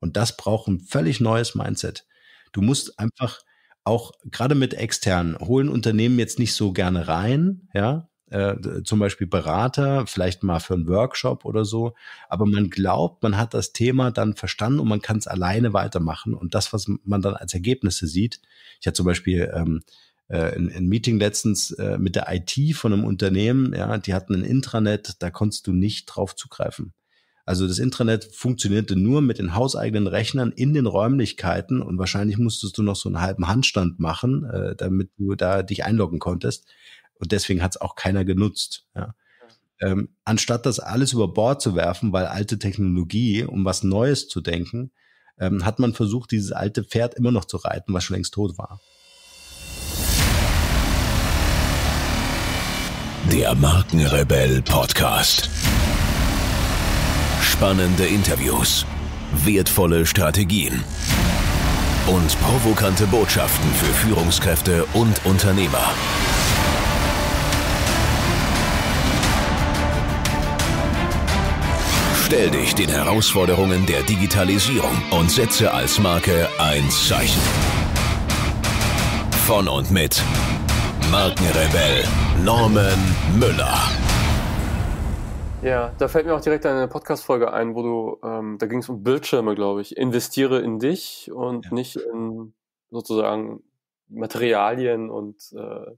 Und das braucht ein völlig neues Mindset. Du musst einfach auch gerade mit externen holen Unternehmen jetzt nicht so gerne rein, ja, äh, zum Beispiel Berater, vielleicht mal für einen Workshop oder so. Aber man glaubt, man hat das Thema dann verstanden und man kann es alleine weitermachen. Und das, was man dann als Ergebnisse sieht, ich hatte zum Beispiel ähm, äh, ein, ein Meeting letztens äh, mit der IT von einem Unternehmen, ja, die hatten ein Intranet, da konntest du nicht drauf zugreifen. Also das Intranet funktionierte nur mit den hauseigenen Rechnern in den Räumlichkeiten und wahrscheinlich musstest du noch so einen halben Handstand machen, äh, damit du da dich einloggen konntest. Und deswegen hat es auch keiner genutzt. Ja. Ähm, anstatt das alles über Bord zu werfen, weil alte Technologie, um was Neues zu denken, ähm, hat man versucht, dieses alte Pferd immer noch zu reiten, was schon längst tot war. Der Markenrebell Podcast. Spannende Interviews, wertvolle Strategien und provokante Botschaften für Führungskräfte und Unternehmer. Stell dich den Herausforderungen der Digitalisierung und setze als Marke ein Zeichen. Von und mit Markenrebell Norman Müller. Ja, da fällt mir auch direkt eine Podcast-Folge ein, wo du, ähm, da ging es um Bildschirme, glaube ich. Investiere in dich und ja. nicht in sozusagen Materialien und äh,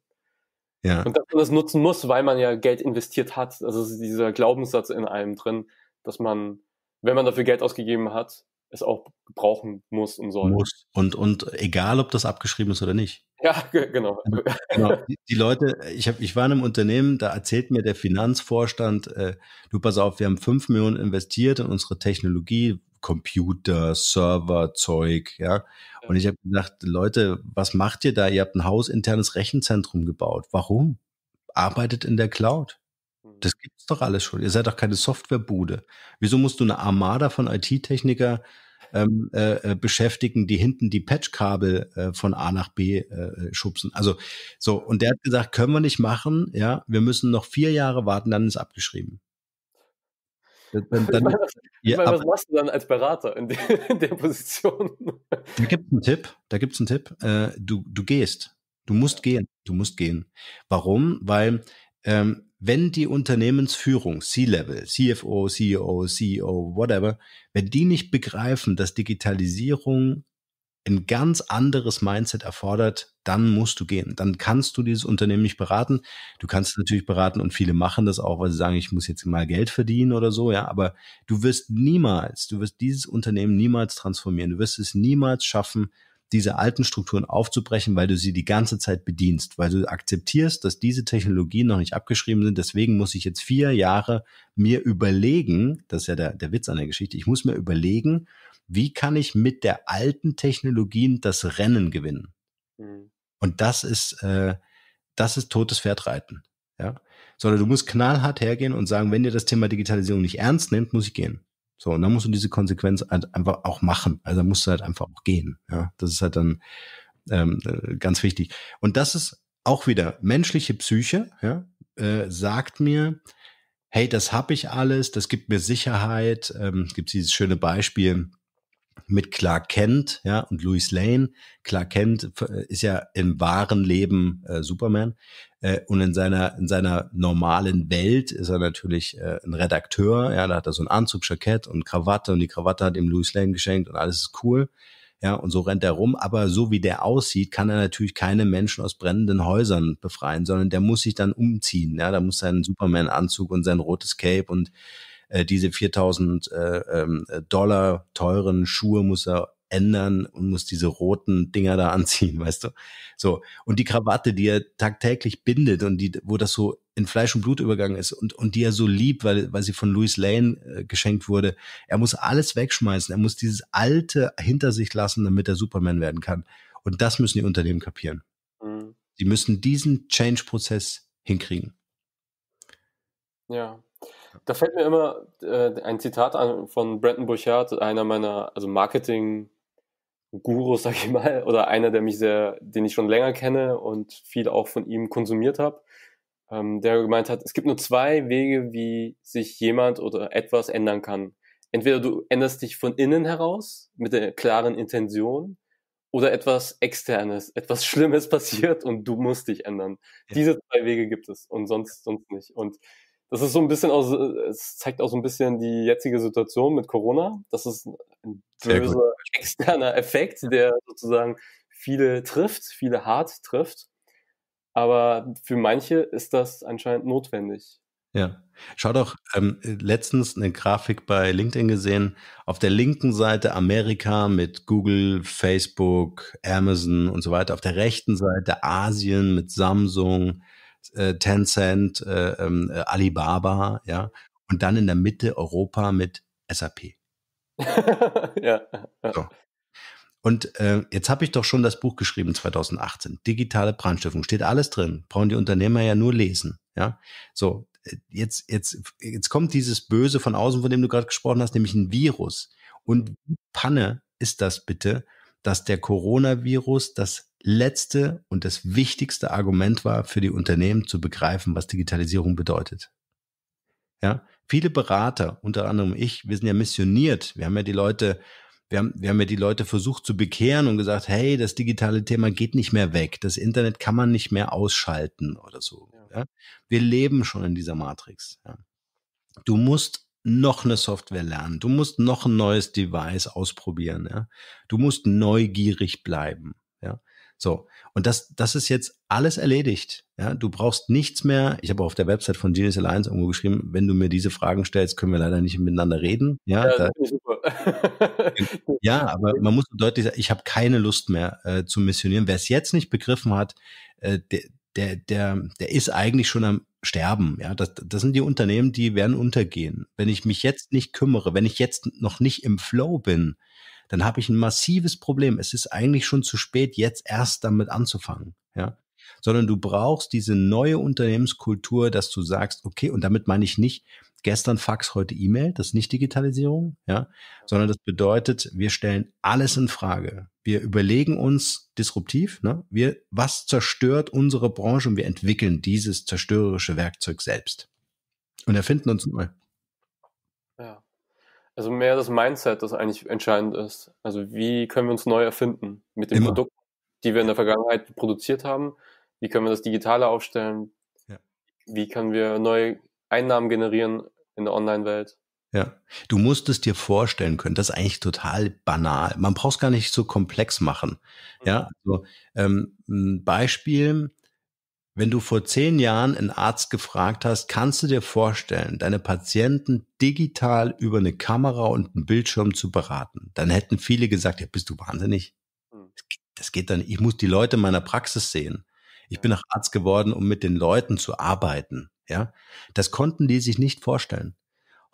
ja. und dass man das nutzen muss, weil man ja Geld investiert hat. Also dieser Glaubenssatz in einem drin, dass man, wenn man dafür Geld ausgegeben hat, es auch brauchen muss und soll. Muss. Und, und egal, ob das abgeschrieben ist oder nicht. Ja, genau. genau. Die, die, Leute, ich, hab, ich war in einem Unternehmen, da erzählt mir der Finanzvorstand, äh, du pass auf, wir haben fünf Millionen investiert in unsere Technologie, Computer, Server, Zeug, ja. Und ich habe gesagt, Leute, was macht ihr da? Ihr habt ein hausinternes Rechenzentrum gebaut. Warum? Arbeitet in der Cloud. Das gibt's doch alles schon. Ihr seid doch keine Softwarebude. Wieso musst du eine Armada von IT-Techniker ähm, äh, äh, beschäftigen, die hinten die Patchkabel äh, von A nach B äh, schubsen? Also so, und der hat gesagt, können wir nicht machen, ja, wir müssen noch vier Jahre warten, dann ist abgeschrieben. Dann, dann, meine, ja, meine, was machst du dann als Berater in, de, in der Position? Da gibt's einen Tipp, da gibt's einen Tipp. Äh, du, du gehst. Du musst gehen. Du musst gehen. Warum? Weil ähm, wenn die Unternehmensführung, C-Level, CFO, CEO, CEO, whatever, wenn die nicht begreifen, dass Digitalisierung ein ganz anderes Mindset erfordert, dann musst du gehen. Dann kannst du dieses Unternehmen nicht beraten. Du kannst natürlich beraten und viele machen das auch, weil sie sagen, ich muss jetzt mal Geld verdienen oder so, ja. Aber du wirst niemals, du wirst dieses Unternehmen niemals transformieren. Du wirst es niemals schaffen, diese alten Strukturen aufzubrechen, weil du sie die ganze Zeit bedienst, weil du akzeptierst, dass diese Technologien noch nicht abgeschrieben sind. Deswegen muss ich jetzt vier Jahre mir überlegen, das ist ja der, der Witz an der Geschichte, ich muss mir überlegen, wie kann ich mit der alten Technologien das Rennen gewinnen? Mhm. Und das ist, äh, das ist totes Pferdreiten. Ja? Sondern du musst knallhart hergehen und sagen, wenn ihr das Thema Digitalisierung nicht ernst nimmt, muss ich gehen. So, und dann musst du diese Konsequenz halt einfach auch machen. Also musst du halt einfach auch gehen. Ja, das ist halt dann ähm, äh, ganz wichtig. Und das ist auch wieder menschliche Psyche, ja, äh, sagt mir, hey, das habe ich alles, das gibt mir Sicherheit. Ähm, gibt dieses schöne Beispiel, mit Clark Kent, ja, und Louis Lane. Clark Kent äh, ist ja im wahren Leben äh, Superman. Äh, und in seiner, in seiner normalen Welt ist er natürlich äh, ein Redakteur. Ja, da hat er so ein Anzug, Jackett und Krawatte und die Krawatte hat ihm Louis Lane geschenkt und alles ist cool. Ja, und so rennt er rum. Aber so wie der aussieht, kann er natürlich keine Menschen aus brennenden Häusern befreien, sondern der muss sich dann umziehen. Ja, da muss sein Superman-Anzug und sein rotes Cape und äh, diese 4000 äh, ähm, Dollar teuren Schuhe muss er ändern und muss diese roten Dinger da anziehen, weißt du? So. Und die Krawatte, die er tagtäglich bindet und die, wo das so in Fleisch und Blut übergangen ist und, und die er so liebt, weil, weil sie von Louis Lane äh, geschenkt wurde. Er muss alles wegschmeißen. Er muss dieses Alte hinter sich lassen, damit er Superman werden kann. Und das müssen die Unternehmen kapieren. Mhm. Sie müssen diesen Change-Prozess hinkriegen. Ja, da fällt mir immer äh, ein Zitat an von Brandon Burchard, einer meiner, also Marketing Gurus, sag ich mal, oder einer, der mich sehr, den ich schon länger kenne und viel auch von ihm konsumiert habe, ähm, der gemeint hat, es gibt nur zwei Wege, wie sich jemand oder etwas ändern kann. entweder du änderst dich von innen heraus mit der klaren Intention oder etwas Externes, etwas Schlimmes passiert und du musst dich ändern. Ja. Diese zwei Wege gibt es und sonst, sonst nicht. Und das ist so ein bisschen aus, es zeigt auch so ein bisschen die jetzige Situation mit Corona. Das ist ein böser externer Effekt, der sozusagen viele trifft, viele hart trifft. Aber für manche ist das anscheinend notwendig. Ja. Schau doch, ähm, letztens eine Grafik bei LinkedIn gesehen. Auf der linken Seite Amerika mit Google, Facebook, Amazon und so weiter. Auf der rechten Seite Asien mit Samsung, äh, Tencent, äh, ähm, äh, Alibaba, ja. Und dann in der Mitte Europa mit SAP. ja. So. Und äh, jetzt habe ich doch schon das Buch geschrieben 2018, digitale Brandstiftung, steht alles drin, brauchen die Unternehmer ja nur lesen, ja. So, jetzt, jetzt, jetzt kommt dieses Böse von außen, von dem du gerade gesprochen hast, nämlich ein Virus. Und Panne ist das bitte, dass der Coronavirus das letzte und das wichtigste Argument war für die Unternehmen zu begreifen, was Digitalisierung bedeutet. Ja, viele Berater, unter anderem ich, wir sind ja missioniert. Wir haben ja die Leute, wir haben, wir haben ja die Leute versucht zu bekehren und gesagt, hey, das digitale Thema geht nicht mehr weg. Das Internet kann man nicht mehr ausschalten oder so. Ja? Wir leben schon in dieser Matrix. Ja? Du musst noch eine Software lernen. Du musst noch ein neues Device ausprobieren. Ja? Du musst neugierig bleiben. Ja? So. Und das, das ist jetzt alles erledigt. Ja, du brauchst nichts mehr. Ich habe auf der Website von Genius Alliance irgendwo geschrieben, wenn du mir diese Fragen stellst, können wir leider nicht miteinander reden. Ja, ja, da, ja aber man muss deutlich sagen, ich habe keine Lust mehr äh, zu missionieren. Wer es jetzt nicht begriffen hat, äh, der, der, der, der ist eigentlich schon am Sterben. Ja, das, das sind die Unternehmen, die werden untergehen. Wenn ich mich jetzt nicht kümmere, wenn ich jetzt noch nicht im Flow bin, dann habe ich ein massives Problem. Es ist eigentlich schon zu spät, jetzt erst damit anzufangen. Ja, sondern du brauchst diese neue Unternehmenskultur, dass du sagst, okay, und damit meine ich nicht, gestern Fax, heute E-Mail, das ist nicht Digitalisierung, ja, sondern das bedeutet, wir stellen alles in Frage. Wir überlegen uns disruptiv, ne, wir, was zerstört unsere Branche und wir entwickeln dieses zerstörerische Werkzeug selbst und erfinden uns neu. Ja. Also mehr das Mindset, das eigentlich entscheidend ist. Also wie können wir uns neu erfinden mit den Immer. Produkten, die wir in der Vergangenheit produziert haben? Wie können wir das Digitale aufstellen? Ja. Wie können wir neue Einnahmen generieren in der Online-Welt. Ja, du musst es dir vorstellen können. Das ist eigentlich total banal. Man braucht es gar nicht so komplex machen. Ja, mhm. also, ähm, ein Beispiel. Wenn du vor zehn Jahren einen Arzt gefragt hast, kannst du dir vorstellen, deine Patienten digital über eine Kamera und einen Bildschirm zu beraten? Dann hätten viele gesagt, ja, bist du wahnsinnig? Mhm. Das geht dann, ich muss die Leute in meiner Praxis sehen. Ich bin auch Arzt geworden, um mit den Leuten zu arbeiten. Ja, das konnten die sich nicht vorstellen.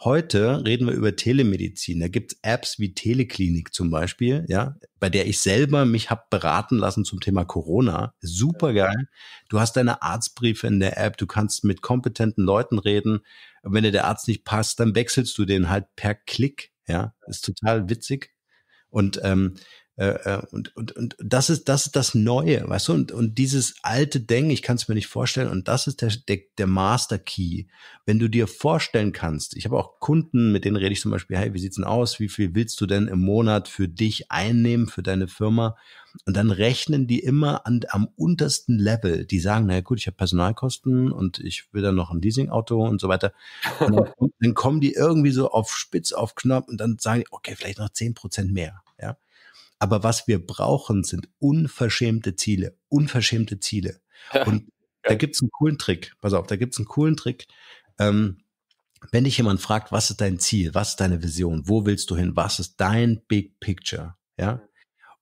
Heute reden wir über Telemedizin. Da gibt's Apps wie Teleklinik zum Beispiel, ja, bei der ich selber mich hab beraten lassen zum Thema Corona. Super geil. Du hast deine Arztbriefe in der App, du kannst mit kompetenten Leuten reden. wenn dir der Arzt nicht passt, dann wechselst du den halt per Klick. Ja, ist total witzig. Und ähm, äh, äh, und, und, und das ist, das ist das Neue, weißt du? Und, und dieses alte Ding, ich kann es mir nicht vorstellen, und das ist der, der, der Master Key. Wenn du dir vorstellen kannst, ich habe auch Kunden, mit denen rede ich zum Beispiel, hey, wie sieht's denn aus? Wie viel willst du denn im Monat für dich einnehmen, für deine Firma? Und dann rechnen die immer an, am untersten Level. Die sagen, naja gut, ich habe Personalkosten und ich will dann noch ein Leasingauto und so weiter. Und dann, dann kommen die irgendwie so auf Spitz, auf Knopf und dann sagen die, okay, vielleicht noch zehn Prozent mehr. Aber was wir brauchen, sind unverschämte Ziele. Unverschämte Ziele. Und da gibt's einen coolen Trick. Pass auf, da gibt's einen coolen Trick. Ähm, wenn dich jemand fragt, was ist dein Ziel, was ist deine Vision, wo willst du hin, was ist dein Big Picture, ja?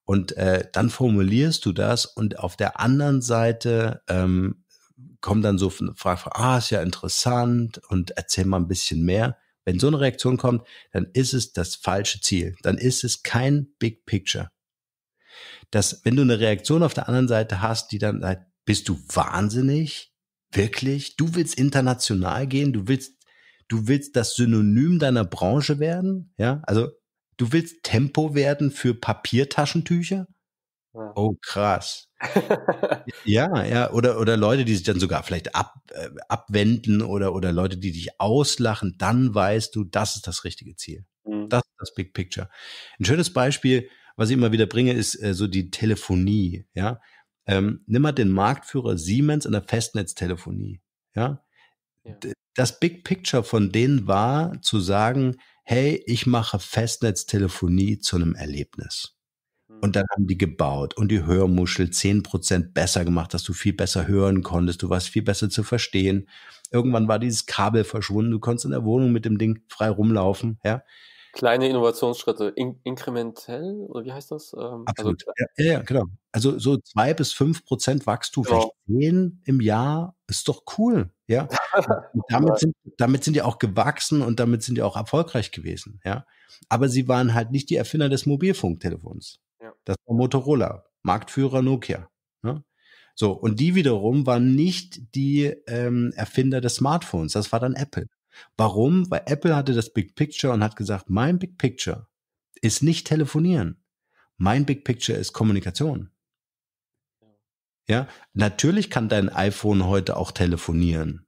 Und äh, dann formulierst du das und auf der anderen Seite ähm, kommt dann so eine Frage, ah, ist ja interessant und erzähl mal ein bisschen mehr. Wenn so eine Reaktion kommt, dann ist es das falsche Ziel. Dann ist es kein Big Picture. Dass, wenn du eine Reaktion auf der anderen Seite hast, die dann sagt, bist du wahnsinnig? Wirklich? Du willst international gehen? Du willst, du willst das Synonym deiner Branche werden? Ja, also du willst Tempo werden für Papiertaschentücher? Oh, krass. ja, ja, oder, oder Leute, die sich dann sogar vielleicht ab, äh, abwenden oder, oder Leute, die dich auslachen, dann weißt du, das ist das richtige Ziel. Mhm. Das ist das Big Picture. Ein schönes Beispiel, was ich immer wieder bringe, ist äh, so die Telefonie. Ja, ähm, nimm mal den Marktführer Siemens in der Festnetztelefonie. Ja, ja. das Big Picture von denen war zu sagen, hey, ich mache Festnetztelefonie zu einem Erlebnis. Und dann haben die gebaut und die Hörmuschel zehn Prozent besser gemacht, dass du viel besser hören konntest, du warst viel besser zu verstehen. Irgendwann war dieses Kabel verschwunden, du konntest in der Wohnung mit dem Ding frei rumlaufen, ja. Kleine Innovationsschritte, in, inkrementell, oder wie heißt das? Ähm, also Absolut. Also, ja, ja, genau. Also so zwei bis fünf Prozent Wachstum, genau. zehn im Jahr, ist doch cool, ja. damit, sind, damit sind die auch gewachsen und damit sind die auch erfolgreich gewesen, ja. Aber sie waren halt nicht die Erfinder des Mobilfunktelefons. Ja. Das war Motorola, Marktführer Nokia. Ne? So, und die wiederum waren nicht die ähm, Erfinder des Smartphones, das war dann Apple. Warum? Weil Apple hatte das Big Picture und hat gesagt, mein Big Picture ist nicht telefonieren. Mein Big Picture ist Kommunikation. Ja, natürlich kann dein iPhone heute auch telefonieren.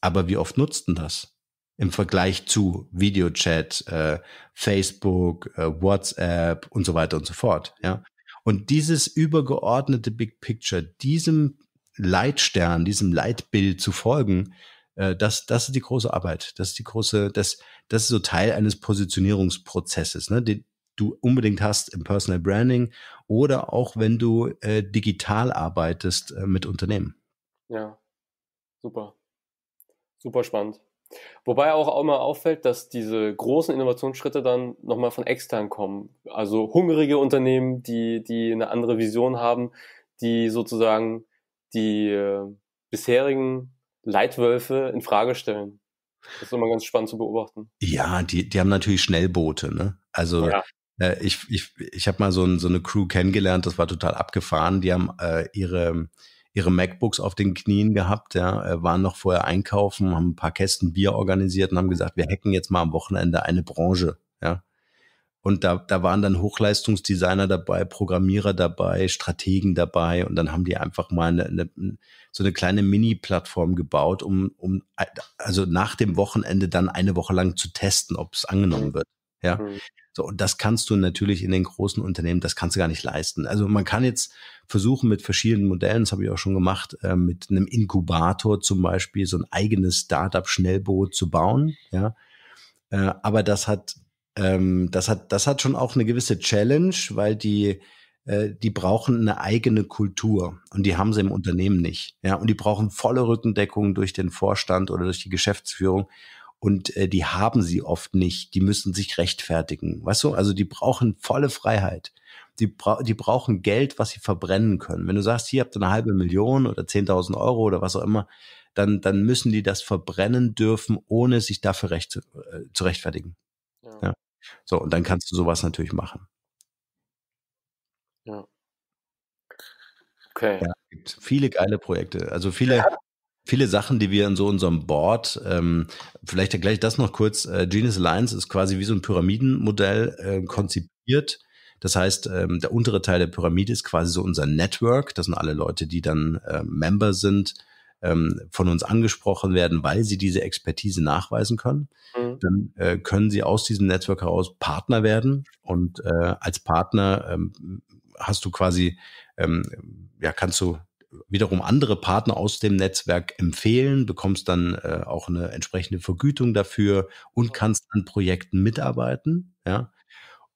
Aber wie oft nutzt denn das? Im Vergleich zu Videochat, äh, Facebook, äh, WhatsApp und so weiter und so fort. Ja. Und dieses übergeordnete Big Picture, diesem Leitstern, diesem Leitbild zu folgen, äh, das, das ist die große Arbeit. Das ist die große, das, das ist so Teil eines Positionierungsprozesses, ne, den du unbedingt hast im Personal Branding oder auch wenn du äh, digital arbeitest äh, mit Unternehmen. Ja, super. Super spannend. Wobei auch, auch immer auffällt, dass diese großen Innovationsschritte dann nochmal von extern kommen. Also hungrige Unternehmen, die, die eine andere Vision haben, die sozusagen die äh, bisherigen Leitwölfe in Frage stellen. Das ist immer ganz spannend zu beobachten. Ja, die, die haben natürlich Schnellboote, ne? Also ja. äh, ich, ich, ich habe mal so, ein, so eine Crew kennengelernt, das war total abgefahren. Die haben äh, ihre ihre MacBooks auf den Knien gehabt, ja, äh, waren noch vorher einkaufen, haben ein paar Kästen Bier organisiert und haben gesagt, wir hacken jetzt mal am Wochenende eine Branche, ja. Und da, da waren dann Hochleistungsdesigner dabei, Programmierer dabei, Strategen dabei und dann haben die einfach mal eine, eine, so eine kleine Mini-Plattform gebaut, um, um also nach dem Wochenende dann eine Woche lang zu testen, ob es angenommen wird. Ja. Mhm. So, und das kannst du natürlich in den großen Unternehmen, das kannst du gar nicht leisten. Also man kann jetzt versuchen mit verschiedenen Modellen, das habe ich auch schon gemacht, äh, mit einem Inkubator zum Beispiel so ein eigenes Startup-Schnellboot zu bauen. Ja, äh, aber das hat, ähm, das hat, das hat schon auch eine gewisse Challenge, weil die äh, die brauchen eine eigene Kultur und die haben sie im Unternehmen nicht. Ja, und die brauchen volle Rückendeckung durch den Vorstand oder durch die Geschäftsführung und äh, die haben sie oft nicht. Die müssen sich rechtfertigen. Weißt du, also die brauchen volle Freiheit. Die, bra die brauchen Geld, was sie verbrennen können. Wenn du sagst, hier habt ihr eine halbe Million oder 10.000 Euro oder was auch immer, dann, dann müssen die das verbrennen dürfen, ohne sich dafür recht zu, äh, zu rechtfertigen. Ja. ja. So, und dann kannst du sowas natürlich machen. Ja. Okay. Ja, gibt viele geile Projekte. Also viele, viele Sachen, die wir in so unserem Board, ähm, vielleicht gleich das noch kurz, äh, Genius Alliance ist quasi wie so ein Pyramidenmodell äh, konzipiert. Das heißt, ähm, der untere Teil der Pyramide ist quasi so unser Network. Das sind alle Leute, die dann äh, Member sind, ähm, von uns angesprochen werden, weil sie diese Expertise nachweisen können. Mhm. Dann äh, können sie aus diesem Network heraus Partner werden und äh, als Partner ähm, hast du quasi, ähm, ja, kannst du wiederum andere Partner aus dem Netzwerk empfehlen, bekommst dann äh, auch eine entsprechende Vergütung dafür und kannst an Projekten mitarbeiten. Ja.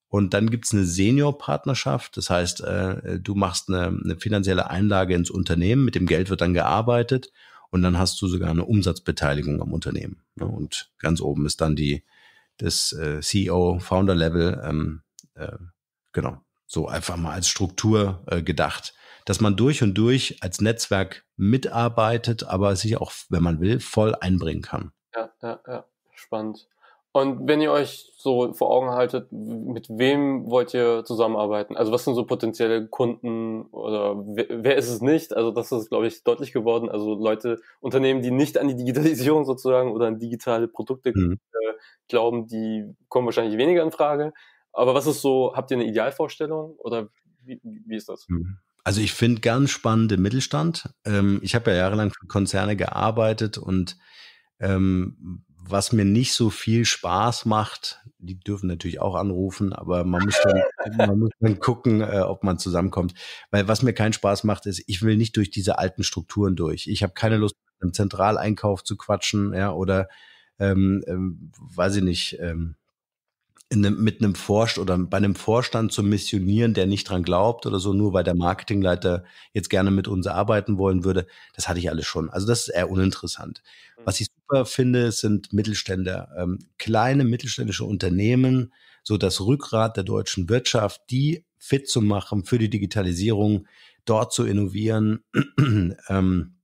Und dann gibt's eine Senior-Partnerschaft, das heißt, äh, du machst eine, eine finanzielle Einlage ins Unternehmen, mit dem Geld wird dann gearbeitet und dann hast du sogar eine Umsatzbeteiligung am Unternehmen. Ne? Und ganz oben ist dann die das äh, CEO, Founder-Level, ähm, äh, genau, so einfach mal als Struktur äh, gedacht dass man durch und durch als Netzwerk mitarbeitet, aber sich auch, wenn man will, voll einbringen kann. Ja, ja, ja, spannend. Und wenn ihr euch so vor Augen haltet, mit wem wollt ihr zusammenarbeiten? Also was sind so potenzielle Kunden oder wer, wer ist es nicht? Also das ist, glaube ich, deutlich geworden. Also Leute, Unternehmen, die nicht an die Digitalisierung sozusagen oder an digitale Produkte mhm. äh, glauben, die kommen wahrscheinlich weniger in Frage. Aber was ist so, habt ihr eine Idealvorstellung oder wie, wie ist das? Mhm. Also ich finde ganz spannend im Mittelstand. Ähm, ich habe ja jahrelang für Konzerne gearbeitet und ähm, was mir nicht so viel Spaß macht, die dürfen natürlich auch anrufen, aber man muss dann, man muss dann gucken, äh, ob man zusammenkommt. Weil was mir keinen Spaß macht, ist, ich will nicht durch diese alten Strukturen durch. Ich habe keine Lust, im Zentraleinkauf zu quatschen, ja, oder ähm, ähm, weiß ich nicht, ähm, einem, mit einem Vorstand oder bei einem Vorstand zu missionieren, der nicht dran glaubt oder so, nur weil der Marketingleiter jetzt gerne mit uns arbeiten wollen würde, das hatte ich alles schon. Also das ist eher uninteressant. Mhm. Was ich super finde, sind Mittelständler, ähm, kleine mittelständische Unternehmen, so das Rückgrat der deutschen Wirtschaft, die fit zu machen für die Digitalisierung, dort zu innovieren, ähm,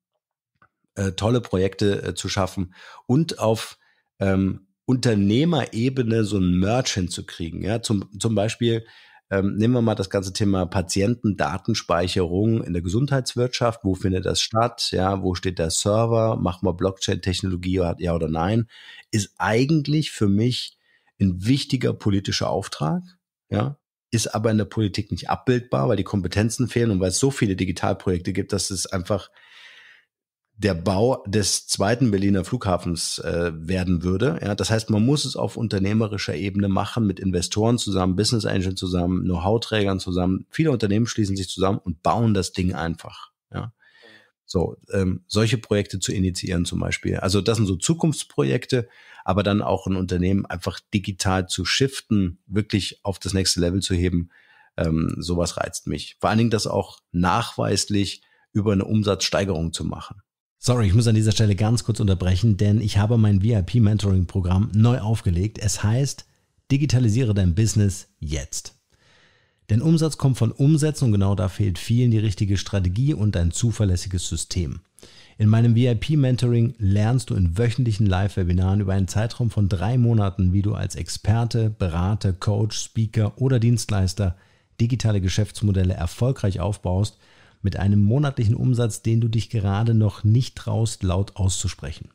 äh, tolle Projekte äh, zu schaffen und auf ähm, Unternehmerebene so ein Merch hinzukriegen. Ja, zum, zum Beispiel ähm, nehmen wir mal das ganze Thema Patientendatenspeicherung in der Gesundheitswirtschaft. Wo findet das statt? Ja, wo steht der Server? Machen wir Blockchain-Technologie, ja oder nein? Ist eigentlich für mich ein wichtiger politischer Auftrag. Ja, ist aber in der Politik nicht abbildbar, weil die Kompetenzen fehlen und weil es so viele Digitalprojekte gibt, dass es einfach der Bau des zweiten Berliner Flughafens äh, werden würde. Ja, das heißt, man muss es auf unternehmerischer Ebene machen, mit Investoren zusammen, Business Angel zusammen, Know-how-Trägern zusammen. Viele Unternehmen schließen sich zusammen und bauen das Ding einfach. Ja. So, ähm, solche Projekte zu initiieren zum Beispiel. Also das sind so Zukunftsprojekte, aber dann auch ein Unternehmen einfach digital zu shiften, wirklich auf das nächste Level zu heben, ähm, sowas reizt mich. Vor allen Dingen das auch nachweislich über eine Umsatzsteigerung zu machen. Sorry, ich muss an dieser Stelle ganz kurz unterbrechen, denn ich habe mein VIP-Mentoring-Programm neu aufgelegt. Es heißt, digitalisiere dein Business jetzt. Denn Umsatz kommt von Umsetzen und genau da fehlt vielen die richtige Strategie und ein zuverlässiges System. In meinem VIP-Mentoring lernst du in wöchentlichen Live-Webinaren über einen Zeitraum von drei Monaten, wie du als Experte, Berater, Coach, Speaker oder Dienstleister digitale Geschäftsmodelle erfolgreich aufbaust – mit einem monatlichen Umsatz, den du dich gerade noch nicht traust, laut auszusprechen.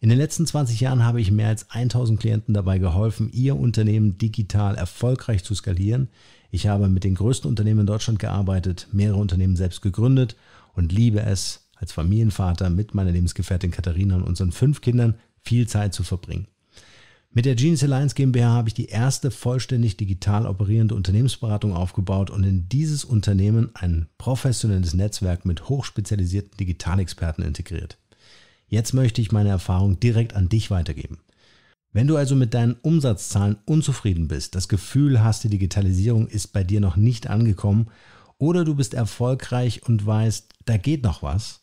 In den letzten 20 Jahren habe ich mehr als 1000 Klienten dabei geholfen, ihr Unternehmen digital erfolgreich zu skalieren. Ich habe mit den größten Unternehmen in Deutschland gearbeitet, mehrere Unternehmen selbst gegründet und liebe es, als Familienvater mit meiner Lebensgefährtin Katharina und unseren fünf Kindern viel Zeit zu verbringen. Mit der Genius Alliance GmbH habe ich die erste vollständig digital operierende Unternehmensberatung aufgebaut und in dieses Unternehmen ein professionelles Netzwerk mit hochspezialisierten Digitalexperten integriert. Jetzt möchte ich meine Erfahrung direkt an dich weitergeben. Wenn du also mit deinen Umsatzzahlen unzufrieden bist, das Gefühl hast, die Digitalisierung ist bei dir noch nicht angekommen oder du bist erfolgreich und weißt, da geht noch was,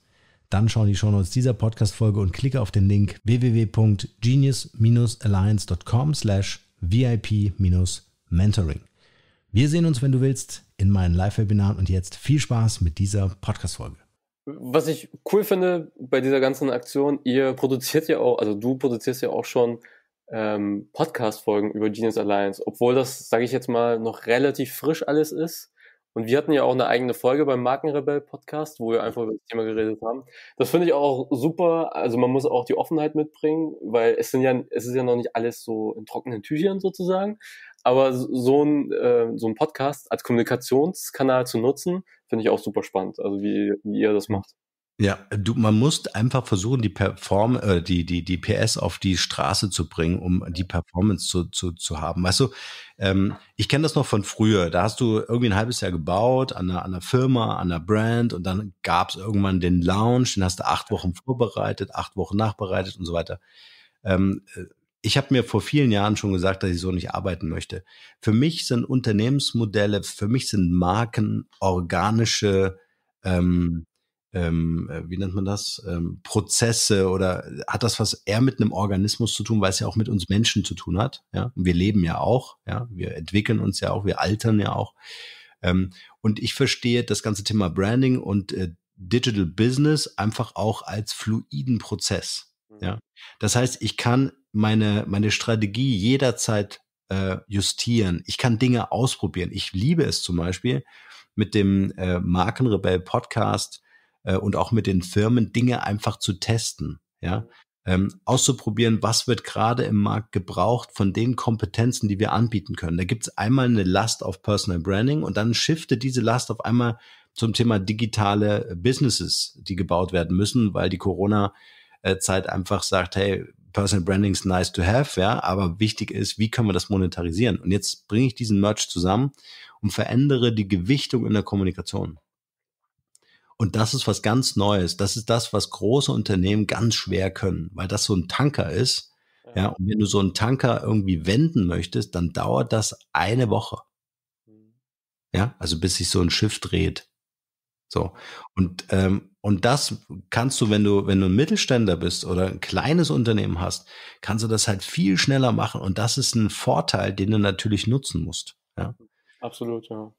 dann schau die Shownotes dieser Podcast-Folge und klicke auf den Link www.genius-alliance.com slash VIP-mentoring. Wir sehen uns, wenn du willst, in meinen Live-Webinaren und jetzt viel Spaß mit dieser Podcast-Folge. Was ich cool finde bei dieser ganzen Aktion, ihr produziert ja auch, also du produzierst ja auch schon ähm, Podcast-Folgen über Genius Alliance, obwohl das, sage ich jetzt mal, noch relativ frisch alles ist. Und wir hatten ja auch eine eigene Folge beim Markenrebell Podcast, wo wir einfach über das Thema geredet haben. Das finde ich auch super. Also man muss auch die Offenheit mitbringen, weil es sind ja, es ist ja noch nicht alles so in trockenen Tüchern sozusagen. Aber so ein, äh, so ein Podcast als Kommunikationskanal zu nutzen, finde ich auch super spannend. Also wie, wie ihr das macht. Ja, du, man muss einfach versuchen, die Perform, äh, die, die, die PS auf die Straße zu bringen, um die Performance zu, zu, zu haben. Weißt du, ähm, ich kenne das noch von früher. Da hast du irgendwie ein halbes Jahr gebaut an einer, an einer Firma, an einer Brand und dann gab es irgendwann den Launch, den hast du acht Wochen vorbereitet, acht Wochen nachbereitet und so weiter. Ähm, äh, ich habe mir vor vielen Jahren schon gesagt, dass ich so nicht arbeiten möchte. Für mich sind Unternehmensmodelle, für mich sind Marken organische ähm, ähm, äh, wie nennt man das, ähm, Prozesse oder hat das was eher mit einem Organismus zu tun, weil es ja auch mit uns Menschen zu tun hat, ja, und wir leben ja auch, ja, wir entwickeln uns ja auch, wir altern ja auch. Ähm, und ich verstehe das ganze Thema Branding und äh, Digital Business einfach auch als fluiden Prozess, mhm. ja. Das heißt, ich kann meine, meine Strategie jederzeit äh, justieren. Ich kann Dinge ausprobieren. Ich liebe es zum Beispiel, mit dem äh, Markenrebell Podcast äh, und auch mit den Firmen Dinge einfach zu testen, ja. Ähm, auszuprobieren, was wird gerade im Markt gebraucht von den Kompetenzen, die wir anbieten können. Da gibt es einmal eine Last auf Personal Branding und dann shiftet diese Last auf einmal zum Thema digitale Businesses, die gebaut werden müssen, weil die Corona-Zeit einfach sagt, hey, Personal Branding ist nice to have, ja, aber wichtig ist, wie können wir das monetarisieren? Und jetzt bringe ich diesen Merch zusammen und verändere die Gewichtung in der Kommunikation. Und das ist was ganz Neues. Das ist das, was große Unternehmen ganz schwer können, weil das so ein Tanker ist. Ja, und wenn du so einen Tanker irgendwie wenden möchtest, dann dauert das eine Woche. Mhm. Ja, also bis sich so ein Schiff dreht. So. Und, ähm, und das kannst du, wenn du, wenn du ein Mittelständler bist oder ein kleines Unternehmen hast, kannst du das halt viel schneller machen. Und das ist ein Vorteil, den du natürlich nutzen musst. Ja. Absolut, ja.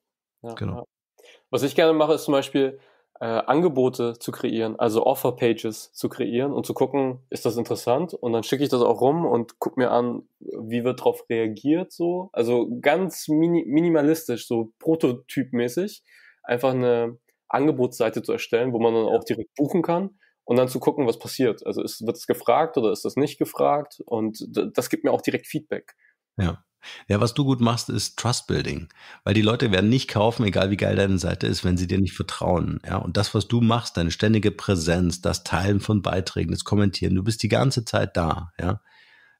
ja genau. Ja. Was ich gerne mache, ist zum Beispiel, äh, Angebote zu kreieren, also Offer-Pages zu kreieren und zu gucken, ist das interessant? Und dann schicke ich das auch rum und guck mir an, wie wird darauf reagiert so. Also ganz mini minimalistisch, so prototypmäßig, einfach eine Angebotsseite zu erstellen, wo man dann auch direkt buchen kann und dann zu gucken, was passiert. Also ist, wird es gefragt oder ist das nicht gefragt? Und das gibt mir auch direkt Feedback. Ja. Ja, was du gut machst, ist Trust Building, weil die Leute werden nicht kaufen, egal wie geil deine Seite ist, wenn sie dir nicht vertrauen. Ja, und das, was du machst, deine ständige Präsenz, das Teilen von Beiträgen, das Kommentieren, du bist die ganze Zeit da. Ja,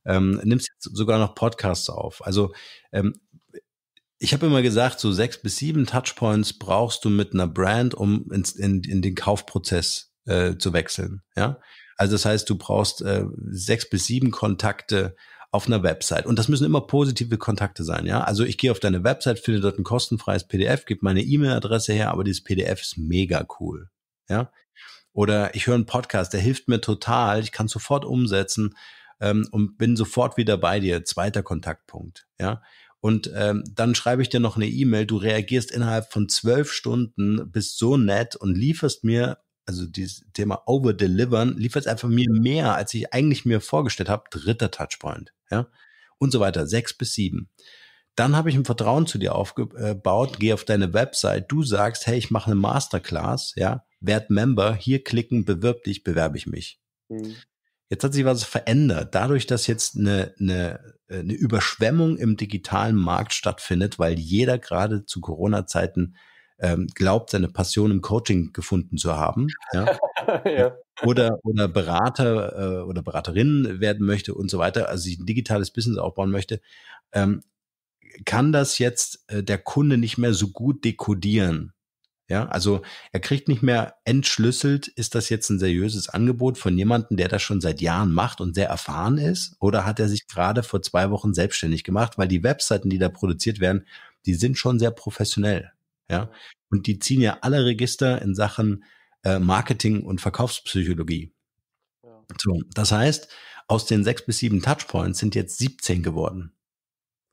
ähm, nimmst jetzt sogar noch Podcasts auf. Also ähm, ich habe immer gesagt, so sechs bis sieben Touchpoints brauchst du mit einer Brand, um ins, in, in den Kaufprozess äh, zu wechseln. Ja, also das heißt, du brauchst äh, sechs bis sieben Kontakte auf einer Website. Und das müssen immer positive Kontakte sein, ja. Also ich gehe auf deine Website, finde dort ein kostenfreies PDF, gebe meine E-Mail-Adresse her, aber dieses PDF ist mega cool, ja. Oder ich höre einen Podcast, der hilft mir total, ich kann sofort umsetzen ähm, und bin sofort wieder bei dir. Zweiter Kontaktpunkt, ja. Und ähm, dann schreibe ich dir noch eine E-Mail, du reagierst innerhalb von zwölf Stunden, bist so nett und lieferst mir also dieses Thema Overdelivern, liefert einfach mir mehr, als ich eigentlich mir vorgestellt habe. Dritter Touchpoint, ja, und so weiter, sechs bis sieben. Dann habe ich ein Vertrauen zu dir aufgebaut, gehe auf deine Website, du sagst, hey, ich mache eine Masterclass, ja, werd Member, hier klicken, bewirb dich, bewerbe ich mich. Mhm. Jetzt hat sich was verändert, dadurch, dass jetzt eine, eine, eine Überschwemmung im digitalen Markt stattfindet, weil jeder gerade zu Corona-Zeiten ähm, glaubt, seine Passion im Coaching gefunden zu haben. Ja? ja. Oder, oder Berater äh, oder Beraterin werden möchte und so weiter, also sich ein digitales Business aufbauen möchte, ähm, kann das jetzt äh, der Kunde nicht mehr so gut dekodieren. Ja, also er kriegt nicht mehr entschlüsselt, ist das jetzt ein seriöses Angebot von jemandem, der das schon seit Jahren macht und sehr erfahren ist, oder hat er sich gerade vor zwei Wochen selbstständig gemacht, weil die Webseiten, die da produziert werden, die sind schon sehr professionell. Ja, und die ziehen ja alle Register in Sachen äh, Marketing und Verkaufspsychologie. Ja. So, das heißt, aus den sechs bis sieben Touchpoints sind jetzt 17 geworden.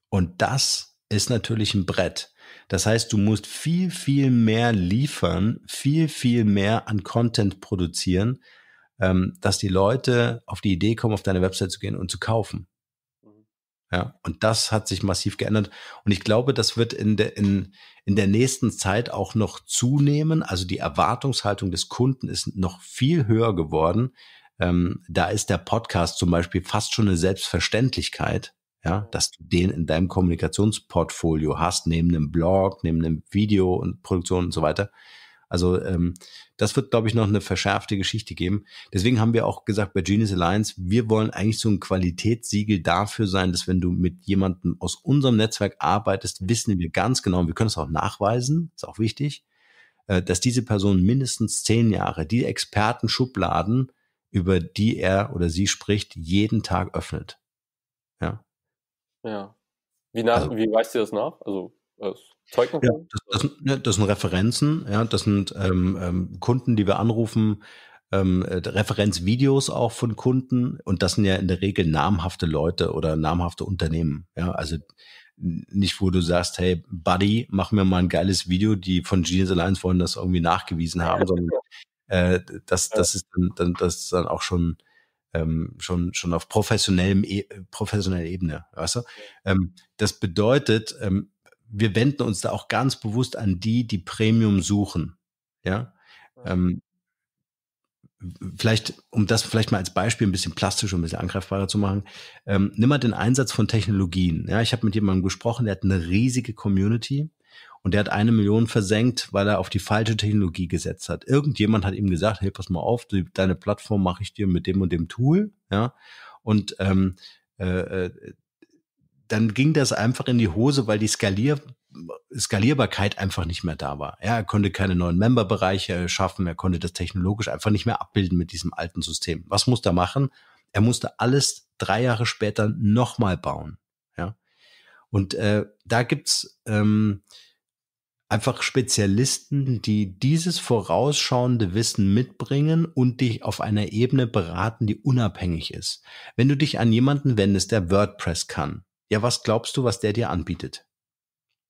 Und das ist natürlich ein Brett. Das heißt, du musst viel, viel mehr liefern, viel, viel mehr an Content produzieren, ähm, dass die Leute auf die Idee kommen, auf deine Website zu gehen und zu kaufen. Ja, und das hat sich massiv geändert. Und ich glaube, das wird in der, in, in der nächsten Zeit auch noch zunehmen. Also die Erwartungshaltung des Kunden ist noch viel höher geworden. Ähm, da ist der Podcast zum Beispiel fast schon eine Selbstverständlichkeit, ja, dass du den in deinem Kommunikationsportfolio hast, neben einem Blog, neben einem Video und Produktion und so weiter. Also ähm, das wird, glaube ich, noch eine verschärfte Geschichte geben. Deswegen haben wir auch gesagt bei Genius Alliance, wir wollen eigentlich so ein Qualitätssiegel dafür sein, dass wenn du mit jemandem aus unserem Netzwerk arbeitest, wissen wir ganz genau, wir können es auch nachweisen, ist auch wichtig, äh, dass diese Person mindestens zehn Jahre die Expertenschubladen, über die er oder sie spricht, jeden Tag öffnet. Ja. Ja. Wie, nach, also, wie weißt du das nach? Also, Zeugnisse? Ja, das, das, ne, das, sind Referenzen, ja, das sind ähm, ähm, Kunden, die wir anrufen, ähm, äh, Referenzvideos auch von Kunden und das sind ja in der Regel namhafte Leute oder namhafte Unternehmen. Ja, also nicht, wo du sagst, hey, Buddy, mach mir mal ein geiles Video, die von Genius Alliance wollen das irgendwie nachgewiesen haben, sondern äh, das, das ist dann, dann, das ist dann auch schon ähm, schon schon auf professionellem e professioneller Ebene, weißt du? Ähm, das bedeutet, ähm, wir wenden uns da auch ganz bewusst an die, die Premium suchen. Ja. Ähm, vielleicht, um das vielleicht mal als Beispiel ein bisschen plastisch und ein bisschen angreifbarer zu machen, ähm, nimm mal den Einsatz von Technologien. Ja, ich habe mit jemandem gesprochen, der hat eine riesige Community und der hat eine Million versenkt, weil er auf die falsche Technologie gesetzt hat. Irgendjemand hat ihm gesagt, hey, pass mal auf, deine Plattform mache ich dir mit dem und dem Tool, ja, Und ähm, äh, äh, dann ging das einfach in die Hose, weil die Skalier Skalierbarkeit einfach nicht mehr da war. Ja, er konnte keine neuen Memberbereiche schaffen, er konnte das technologisch einfach nicht mehr abbilden mit diesem alten System. Was musste er machen? Er musste alles drei Jahre später nochmal bauen. Ja, und äh, da gibt's ähm, einfach Spezialisten, die dieses vorausschauende Wissen mitbringen und dich auf einer Ebene beraten, die unabhängig ist. Wenn du dich an jemanden wendest, der WordPress kann, ja, was glaubst du, was der dir anbietet?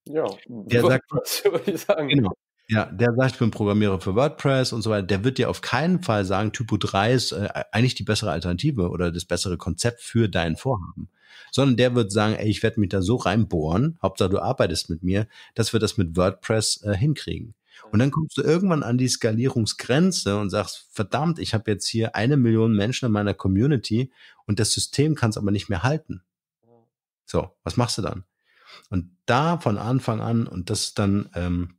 Ja, der sagt, würde ich sagen. Genau. Ja, der sagt, ich bin Programmierer für WordPress und so weiter. Der wird dir auf keinen Fall sagen, Typo 3 ist äh, eigentlich die bessere Alternative oder das bessere Konzept für dein Vorhaben. Sondern der wird sagen, ey, ich werde mich da so reinbohren, Hauptsache du arbeitest mit mir, dass wir das mit WordPress äh, hinkriegen. Und dann kommst du irgendwann an die Skalierungsgrenze und sagst, verdammt, ich habe jetzt hier eine Million Menschen in meiner Community und das System kann es aber nicht mehr halten. So, was machst du dann? Und da von Anfang an, und das dann ähm,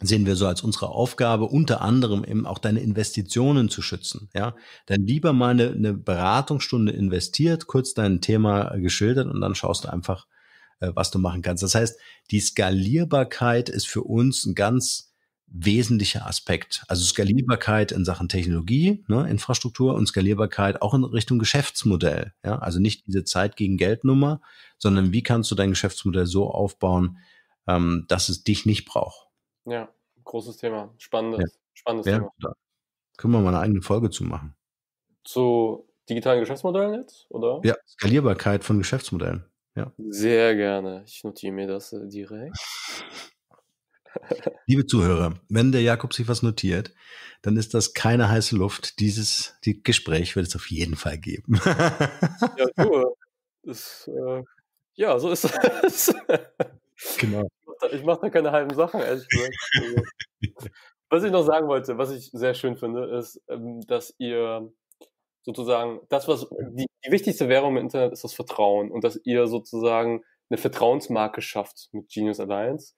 sehen wir so als unsere Aufgabe, unter anderem eben auch deine Investitionen zu schützen. Ja, dann lieber mal eine, eine Beratungsstunde investiert, kurz dein Thema geschildert und dann schaust du einfach, äh, was du machen kannst. Das heißt, die Skalierbarkeit ist für uns ein ganz wesentlicher Aspekt. Also Skalierbarkeit in Sachen Technologie, ne, Infrastruktur und Skalierbarkeit auch in Richtung Geschäftsmodell. Ja, also nicht diese Zeit gegen Geldnummer, sondern wie kannst du dein Geschäftsmodell so aufbauen, ähm, dass es dich nicht braucht. Ja, großes Thema, spannendes, ja. spannendes ja, Thema. Da können wir mal eine eigene Folge zu machen. Zu digitalen Geschäftsmodellen jetzt, oder? Ja, Skalierbarkeit von Geschäftsmodellen. Ja. Sehr gerne. Ich notiere mir das äh, direkt. Liebe Zuhörer, wenn der Jakob sich was notiert, dann ist das keine heiße Luft. Dieses die Gespräch wird es auf jeden Fall geben. ja, du, das, äh, ja, so ist es. Genau. Ich mache da keine halben Sachen, ehrlich gesagt. Also, was ich noch sagen wollte, was ich sehr schön finde, ist, ähm, dass ihr sozusagen das, was die, die wichtigste Währung im Internet ist das Vertrauen und dass ihr sozusagen eine Vertrauensmarke schafft mit Genius Alliance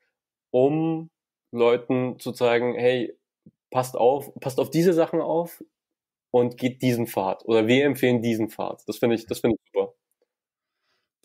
um Leuten zu zeigen, hey, passt auf, passt auf diese Sachen auf und geht diesen Pfad oder wir empfehlen diesen Pfad. Das finde ich, das finde ich super.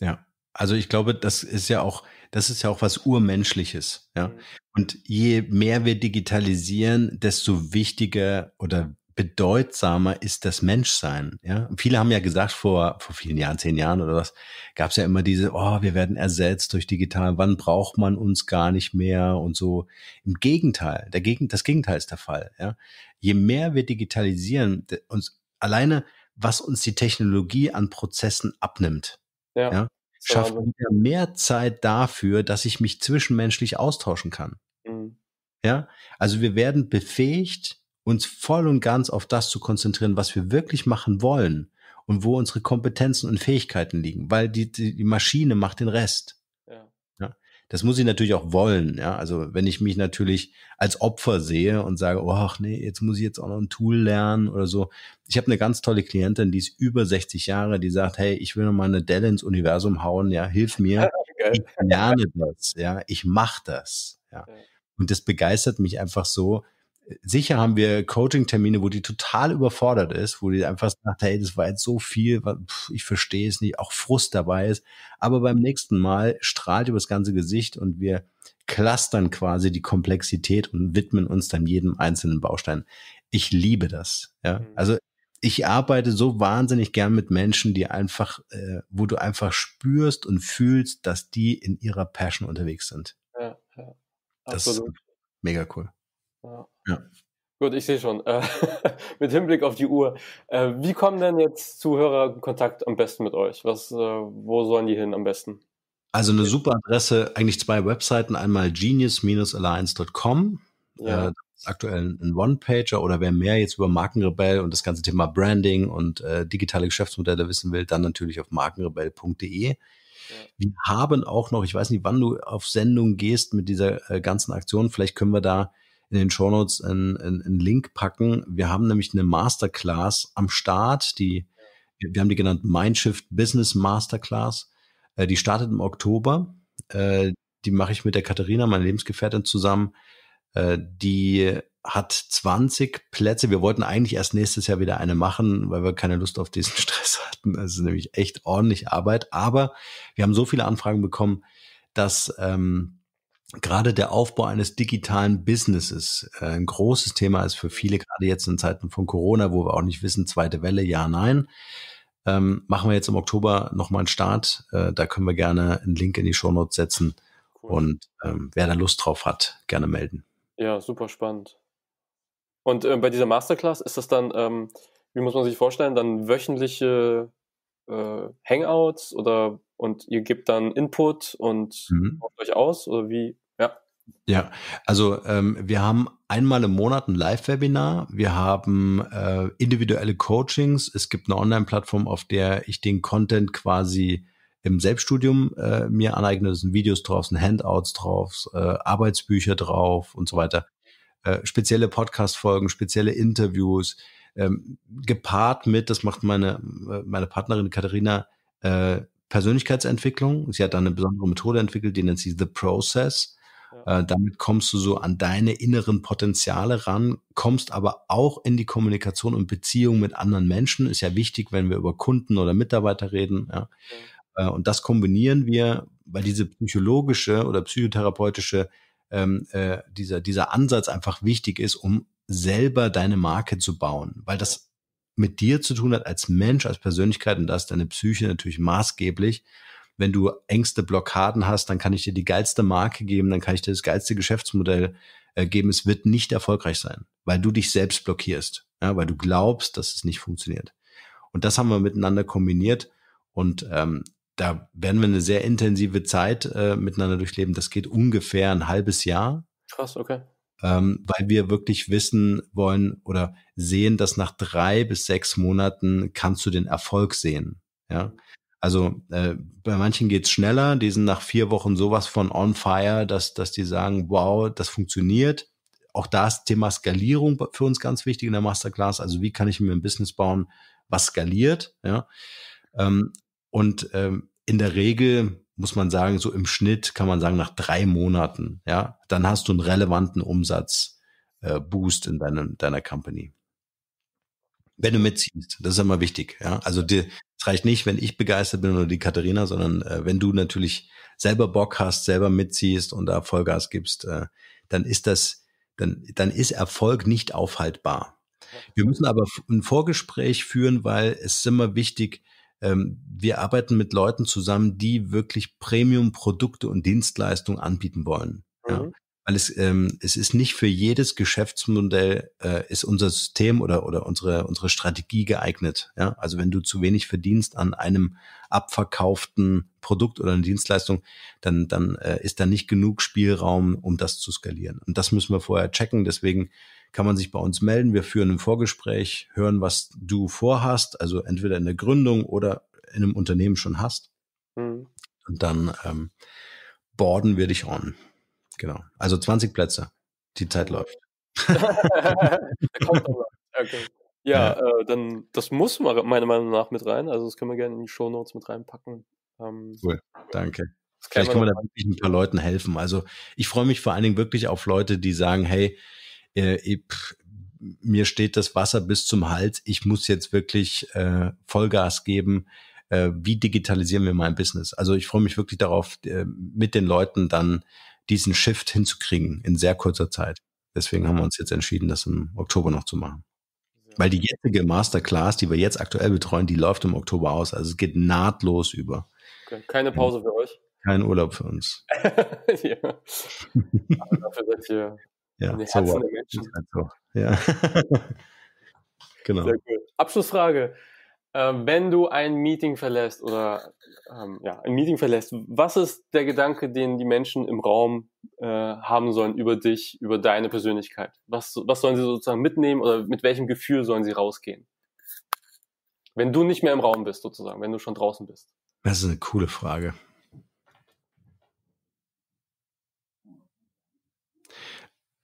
Ja. Also ich glaube, das ist ja auch, das ist ja auch was Urmenschliches, ja. Mhm. Und je mehr wir digitalisieren, desto wichtiger oder bedeutsamer ist das Menschsein. Ja? viele haben ja gesagt vor, vor vielen Jahren, zehn Jahren oder was, gab es ja immer diese, oh, wir werden ersetzt durch digital, wann braucht man uns gar nicht mehr und so. Im Gegenteil, der Gegen, das Gegenteil ist der Fall. Ja? Je mehr wir digitalisieren, uns alleine, was uns die Technologie an Prozessen abnimmt, ja, ja schafft wieder mehr Zeit dafür, dass ich mich zwischenmenschlich austauschen kann. Mhm. Ja, also wir werden befähigt, uns voll und ganz auf das zu konzentrieren, was wir wirklich machen wollen und wo unsere Kompetenzen und Fähigkeiten liegen, weil die, die, die Maschine macht den Rest. Ja. ja. Das muss ich natürlich auch wollen. Ja, also wenn ich mich natürlich als Opfer sehe und sage, oh ach nee, jetzt muss ich jetzt auch noch ein Tool lernen oder so. Ich habe eine ganz tolle Klientin, die ist über 60 Jahre, die sagt, hey, ich will noch mal eine Delle ins Universum hauen. Ja, hilf mir. ich lerne das. Ja, ich mache das. Ja. Und das begeistert mich einfach so, sicher haben wir Coaching-Termine, wo die total überfordert ist, wo die einfach sagt, hey, das war jetzt so viel, ich verstehe es nicht, auch Frust dabei ist. Aber beim nächsten Mal strahlt über das ganze Gesicht und wir clustern quasi die Komplexität und widmen uns dann jedem einzelnen Baustein. Ich liebe das. Ja, mhm. also ich arbeite so wahnsinnig gern mit Menschen, die einfach, äh, wo du einfach spürst und fühlst, dass die in ihrer Passion unterwegs sind. Ja, ja. Das ist mega cool. Ja. Ja. Gut, ich sehe schon. Äh, mit Hinblick auf die Uhr. Äh, wie kommen denn jetzt Zuhörer in Kontakt am besten mit euch? Was, äh, wo sollen die hin am besten? Also eine super Adresse, eigentlich zwei Webseiten. Einmal genius-alliance.com. Ja. Aktuell ein One-Pager oder wer mehr jetzt über Markenrebell und das ganze Thema Branding und digitale Geschäftsmodelle wissen will, dann natürlich auf markenrebell.de. Wir haben auch noch, ich weiß nicht, wann du auf Sendung gehst mit dieser ganzen Aktion, vielleicht können wir da in den Shownotes einen, einen, einen Link packen. Wir haben nämlich eine Masterclass am Start, die wir haben die genannt Mindshift Business Masterclass. Äh, die startet im Oktober. Äh, die mache ich mit der Katharina, meiner Lebensgefährtin, zusammen. Äh, die hat 20 Plätze. Wir wollten eigentlich erst nächstes Jahr wieder eine machen, weil wir keine Lust auf diesen Stress hatten. Das ist nämlich echt ordentlich Arbeit. Aber wir haben so viele Anfragen bekommen, dass ähm, gerade der Aufbau eines digitalen Businesses äh, ein großes Thema ist für viele, gerade jetzt in Zeiten von Corona, wo wir auch nicht wissen, zweite Welle, ja, nein. Ähm, machen wir jetzt im Oktober nochmal einen Start. Äh, da können wir gerne einen Link in die Show Notes setzen. Cool. Und ähm, wer da Lust drauf hat, gerne melden. Ja, super spannend. Und äh, bei dieser Masterclass ist das dann, ähm, wie muss man sich vorstellen, dann wöchentliche äh, Hangouts oder und ihr gebt dann Input und mhm. euch aus oder wie? Ja. Also ähm, wir haben einmal im Monat ein Live-Webinar, wir haben äh, individuelle Coachings, es gibt eine Online-Plattform, auf der ich den Content quasi im Selbststudium äh, mir aneigne, da sind Videos drauf, sind Handouts drauf, äh, Arbeitsbücher drauf und so weiter. Äh, spezielle Podcast-Folgen, spezielle Interviews, ähm, gepaart mit, das macht meine, meine Partnerin Katharina, äh, Persönlichkeitsentwicklung. Sie hat da eine besondere Methode entwickelt, die nennt sie The Process. Äh, damit kommst du so an deine inneren Potenziale ran, kommst aber auch in die Kommunikation und Beziehung mit anderen Menschen. Ist ja wichtig, wenn wir über Kunden oder Mitarbeiter reden. Ja. Äh, und das kombinieren wir, weil diese psychologische oder psychotherapeutische ähm, äh, dieser, dieser Ansatz einfach wichtig ist, um selber deine Marke zu bauen, weil das mit dir zu tun hat als Mensch, als Persönlichkeit und da ist deine Psyche natürlich maßgeblich. Wenn du Ängste, Blockaden hast, dann kann ich dir die geilste Marke geben, dann kann ich dir das geilste Geschäftsmodell äh, geben. Es wird nicht erfolgreich sein, weil du dich selbst blockierst, ja, weil du glaubst, dass es nicht funktioniert. Und das haben wir miteinander kombiniert und ähm, da werden wir eine sehr intensive Zeit äh, miteinander durchleben. Das geht ungefähr ein halbes Jahr. Krass, okay ähm, weil wir wirklich wissen wollen oder sehen, dass nach drei bis sechs Monaten kannst du den Erfolg sehen. Ja. Also äh, bei manchen geht's schneller, die sind nach vier Wochen sowas von on fire, dass, dass die sagen, wow, das funktioniert. Auch da ist Thema Skalierung für uns ganz wichtig in der Masterclass. Also wie kann ich mir ein Business bauen, was skaliert? Ja. Ähm, und ähm, in der Regel muss man sagen, so im Schnitt kann man sagen, nach drei Monaten, ja, dann hast du einen relevanten Umsatz äh, in deinem, deiner Company. Wenn du mitziehst, das ist immer wichtig, ja. Also dir, es reicht nicht, wenn ich begeistert bin oder die Katharina, sondern äh, wenn du natürlich selber Bock hast, selber mitziehst und da Vollgas gibst, äh, dann ist das, dann, dann ist Erfolg nicht aufhaltbar. Wir müssen aber ein Vorgespräch führen, weil es ist immer wichtig, ähm, wir arbeiten mit Leuten zusammen, die wirklich Premium-Produkte und Dienstleistungen anbieten wollen. Mhm. Ja. Weil es, ähm, es ist nicht für jedes Geschäftsmodell äh, ist unser System oder, oder unsere, unsere Strategie geeignet. Ja? Also wenn du zu wenig verdienst an einem abverkauften Produkt oder einer Dienstleistung, dann, dann äh, ist da nicht genug Spielraum, um das zu skalieren. Und das müssen wir vorher checken. Deswegen kann man sich bei uns melden. Wir führen ein Vorgespräch, hören, was du vorhast, also entweder in der Gründung oder in einem Unternehmen schon hast. Mhm. Und dann ähm, boarden wir dich on. Genau. Also 20 Plätze. Die Zeit läuft. okay. Ja, ja. Äh, dann das muss meiner Meinung nach mit rein. Also das können wir gerne in die Show Notes mit reinpacken. Ähm, cool, danke. Vielleicht können wir da wirklich ein paar Leuten helfen. Also ich freue mich vor allen Dingen wirklich auf Leute, die sagen, hey, äh, pff, mir steht das Wasser bis zum Hals, ich muss jetzt wirklich äh, Vollgas geben. Äh, wie digitalisieren wir mein Business? Also ich freue mich wirklich darauf, äh, mit den Leuten dann diesen Shift hinzukriegen in sehr kurzer Zeit. Deswegen haben wir uns jetzt entschieden, das im Oktober noch zu machen. Weil die jetzige Masterclass, die wir jetzt aktuell betreuen, die läuft im Oktober aus. Also es geht nahtlos über. Keine Pause für euch? Kein Urlaub für uns. ja. Aber dafür seid ihr ja, so Herzen der Menschen. Ja. genau. Sehr gut. Abschlussfrage. Ähm, wenn du ein Meeting verlässt oder ähm, ja, ein Meeting verlässt, was ist der Gedanke, den die Menschen im Raum äh, haben sollen über dich, über deine Persönlichkeit? Was, was sollen sie sozusagen mitnehmen oder mit welchem Gefühl sollen sie rausgehen? Wenn du nicht mehr im Raum bist, sozusagen, wenn du schon draußen bist. Das ist eine coole Frage.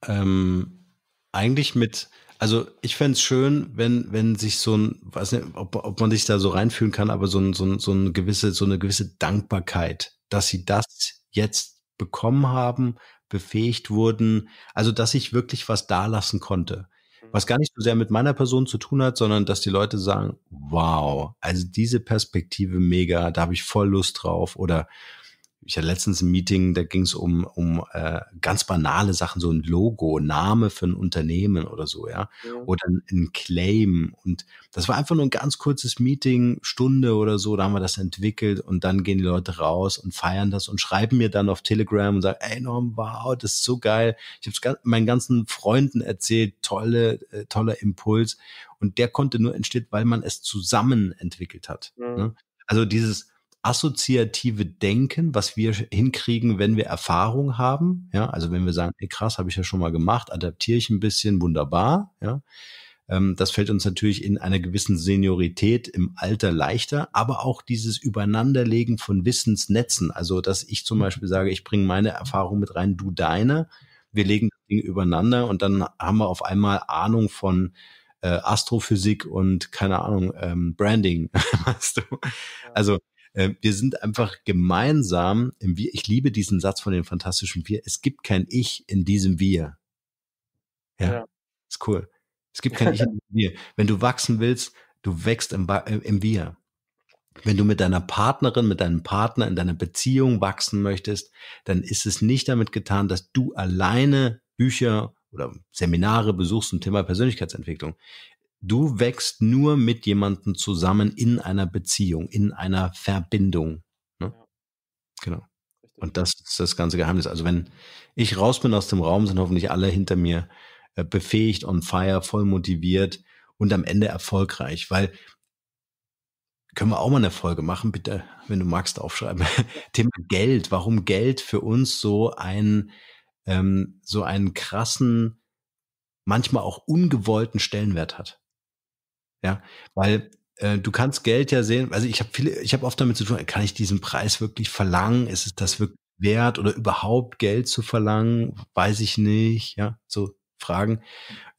ähm, eigentlich mit, also ich fände es schön, wenn, wenn sich so ein, weiß nicht, ob, ob man sich da so reinfühlen kann, aber so, ein, so, ein, so eine gewisse, so eine gewisse Dankbarkeit, dass sie das jetzt bekommen haben, befähigt wurden, also dass ich wirklich was dalassen konnte. Mhm. Was gar nicht so sehr mit meiner Person zu tun hat, sondern dass die Leute sagen, wow, also diese Perspektive mega, da habe ich voll Lust drauf oder ich hatte letztens ein Meeting, da ging es um, um äh, ganz banale Sachen, so ein Logo, Name für ein Unternehmen oder so, ja. ja. Oder ein, Claim. Und das war einfach nur ein ganz kurzes Meeting, Stunde oder so, da haben wir das entwickelt und dann gehen die Leute raus und feiern das und schreiben mir dann auf Telegram und sagen, ey Norm, wow, das ist so geil. Ich habe es meinen ganzen Freunden erzählt, tolle, äh, toller Impuls. Und der konnte nur entstehen, weil man es zusammen entwickelt hat. Ja. Ne? Also dieses assoziative Denken, was wir hinkriegen, wenn wir Erfahrung haben. Ja, also wenn wir sagen, ey, krass, habe ich ja schon mal gemacht, adaptiere ich ein bisschen, wunderbar. Ja, ähm, das fällt uns natürlich in einer gewissen Seniorität im Alter leichter, aber auch dieses Übereinanderlegen von Wissensnetzen. Also, dass ich zum Beispiel sage, ich bringe meine Erfahrung mit rein, du deine. Wir legen das Ding übereinander und dann haben wir auf einmal Ahnung von äh, Astrophysik und keine Ahnung, ähm, Branding, weißt du? Also äh, wir sind einfach gemeinsam im Wir. Ich liebe diesen Satz von den fantastischen Wir. Es gibt kein Ich in diesem Wir. Ja, ja. ist cool. Es gibt kein Ich in diesem Wir. Wenn du wachsen willst, du wächst im, äh, im Wir. Wenn du mit deiner Partnerin, mit deinem Partner in deiner Beziehung wachsen möchtest, dann ist es nicht damit getan, dass du alleine Bücher oder Seminare besuchst zum Thema Persönlichkeitsentwicklung. Du wächst nur mit jemandem zusammen in einer Beziehung, in einer Verbindung. Ne? Ja. Genau. Und das ist das ganze Geheimnis. Also wenn ich raus bin aus dem Raum, sind hoffentlich alle hinter mir äh, befähigt, on fire, voll motiviert und am Ende erfolgreich, weil können wir auch mal eine Folge machen, bitte, wenn du magst, aufschreiben. Thema Geld. Warum Geld für uns so ein ähm, so einen krassen, manchmal auch ungewollten Stellenwert hat. Ja, weil äh, du kannst Geld ja sehen, also ich habe viele, ich habe oft damit zu tun, kann ich diesen Preis wirklich verlangen? Ist es das wirklich wert oder überhaupt Geld zu verlangen? Weiß ich nicht, ja, so Fragen.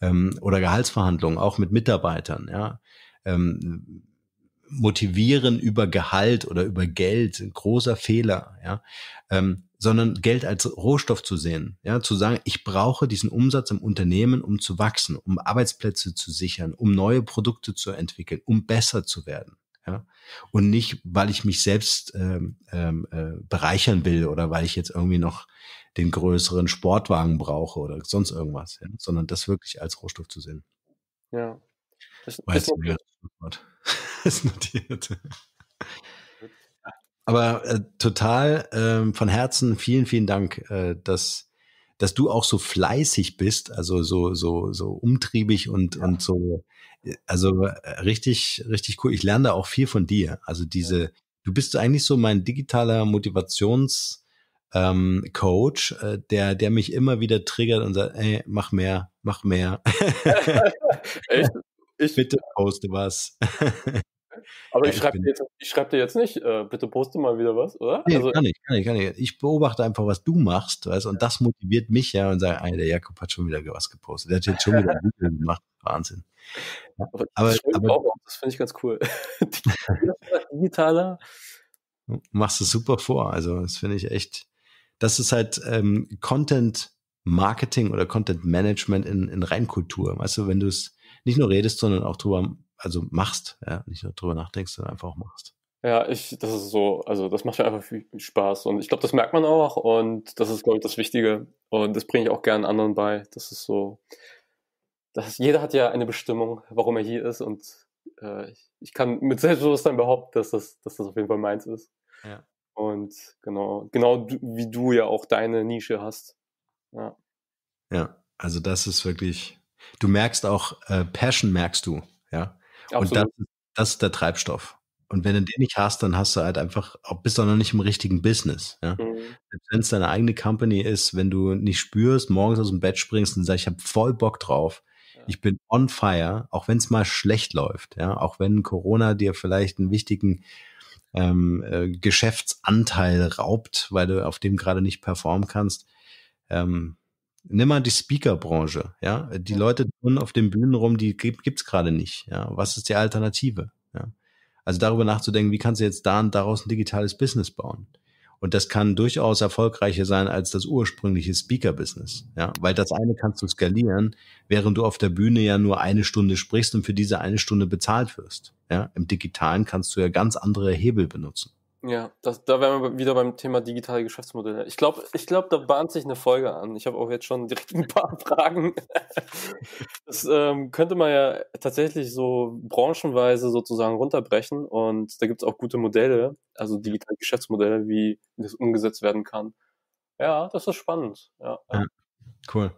Ähm, oder Gehaltsverhandlungen, auch mit Mitarbeitern, ja. Ähm, motivieren über Gehalt oder über Geld, ein großer Fehler, ja. Ähm, sondern Geld als Rohstoff zu sehen, ja, zu sagen, ich brauche diesen Umsatz im Unternehmen, um zu wachsen, um Arbeitsplätze zu sichern, um neue Produkte zu entwickeln, um besser zu werden, ja, und nicht, weil ich mich selbst ähm, ähm, äh, bereichern will oder weil ich jetzt irgendwie noch den größeren Sportwagen brauche oder sonst irgendwas, ja, sondern das wirklich als Rohstoff zu sehen. Ja. Das, Weiß das, ist, ist notiert. Aber äh, total äh, von Herzen vielen, vielen Dank, äh, dass, dass du auch so fleißig bist, also so, so, so umtriebig und, ja. und so, äh, also äh, richtig, richtig cool. Ich lerne da auch viel von dir. Also diese, ja. du bist eigentlich so mein digitaler Motivations- ähm, äh, der, der mich immer wieder triggert und sagt, ey, mach mehr, mach mehr. Echt? Ich, Bitte poste was. Aber ja, ich schreibe dir, schreib dir jetzt nicht, äh, bitte poste mal wieder was, oder? Nee, also, kann ich, kann ich, kann ich. Ich beobachte einfach, was du machst, weißt, und das motiviert mich ja und sage, der Jakob hat schon wieder was gepostet. Der hat jetzt schon wieder ein Video gemacht. Wahnsinn. Ja, aber, aber, aber auch, das finde ich ganz cool. Digitaler. Machst du super vor. Also, das finde ich echt, das ist halt ähm, Content Marketing oder Content Management in, in Reinkultur. Weißt du, wenn du es nicht nur redest, sondern auch drüber also machst, ja, nicht nur drüber nachdenkst, sondern einfach auch machst. Ja, ich, das ist so, also das macht mir einfach viel Spaß und ich glaube, das merkt man auch und das ist, glaube ich, das Wichtige und das bringe ich auch gern anderen bei. Das ist so, das, jeder hat ja eine Bestimmung, warum er hier ist und äh, ich, ich kann mit Selbstbewusstsein behaupten, dass das, dass das auf jeden Fall meins ist. Ja. Und genau, genau wie du ja auch deine Nische hast. Ja. Ja, also das ist wirklich, du merkst auch, äh, Passion merkst du, ja. Absolut. Und das, das ist der Treibstoff. Und wenn du den nicht hast, dann hast du halt einfach, bist du noch nicht im richtigen Business. Ja? Mhm. Wenn es deine eigene Company ist, wenn du nicht spürst, morgens aus dem Bett springst und sagst, ich habe voll Bock drauf, ja. ich bin on fire, auch wenn es mal schlecht läuft, ja, auch wenn Corona dir vielleicht einen wichtigen ähm, äh, Geschäftsanteil raubt, weil du auf dem gerade nicht performen kannst. Ähm, nimm mal die Speaker-Branche, ja. Die ja. Leute tun auf den Bühnen rum, die gibt, gibt's gerade nicht, ja. Was ist die Alternative, ja? Also darüber nachzudenken, wie kannst du jetzt da und daraus ein digitales Business bauen? Und das kann durchaus erfolgreicher sein als das ursprüngliche Speaker-Business. Ja, weil das eine kannst du skalieren, während du auf der Bühne ja nur eine Stunde sprichst und für diese eine Stunde bezahlt wirst. Ja, im Digitalen kannst du ja ganz andere Hebel benutzen. Ja, das, da wären wir wieder beim Thema digitale Geschäftsmodelle. Ich glaube, ich glaub, da bahnt sich eine Folge an. Ich habe auch jetzt schon direkt ein paar Fragen. Das ähm, könnte man ja tatsächlich so branchenweise sozusagen runterbrechen und da gibt es auch gute Modelle, also digitale Geschäftsmodelle, wie das umgesetzt werden kann. Ja, das ist spannend. Ja, ja. cool.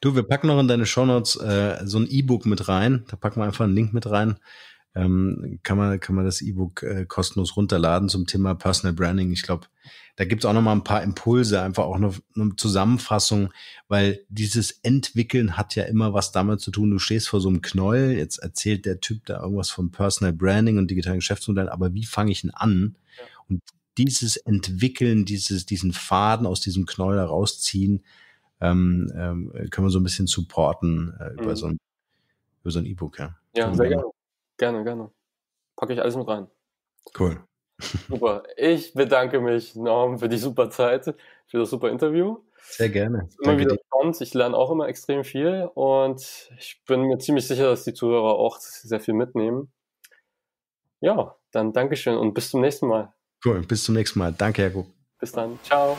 Du, wir packen noch in deine Shownotes äh, so ein E-Book mit rein. Da packen wir einfach einen Link mit rein ähm, kann man kann man das E-Book äh, kostenlos runterladen zum Thema Personal Branding. Ich glaube, da gibt es auch noch mal ein paar Impulse, einfach auch eine, eine Zusammenfassung, weil dieses Entwickeln hat ja immer was damit zu tun. Du stehst vor so einem Knäuel, jetzt erzählt der Typ da irgendwas von Personal Branding und digitalen Geschäftsmodellen, aber wie fange ich ihn an? Und dieses Entwickeln, dieses, diesen Faden aus diesem Knäuel herausziehen, ähm, ähm, können wir so ein bisschen supporten äh, über, mhm. so ein, über so ein E-Book. Ja, ja sehr gerne. Gerne, gerne. Packe ich alles mit rein. Cool. Super. Ich bedanke mich, Norm, für die super Zeit, für das super Interview. Sehr gerne. Immer Danke wieder spannend. Ich lerne auch immer extrem viel und ich bin mir ziemlich sicher, dass die Zuhörer auch sehr viel mitnehmen. Ja, dann Dankeschön und bis zum nächsten Mal. Cool, bis zum nächsten Mal. Danke, Herr Jakob. Bis dann. Ciao.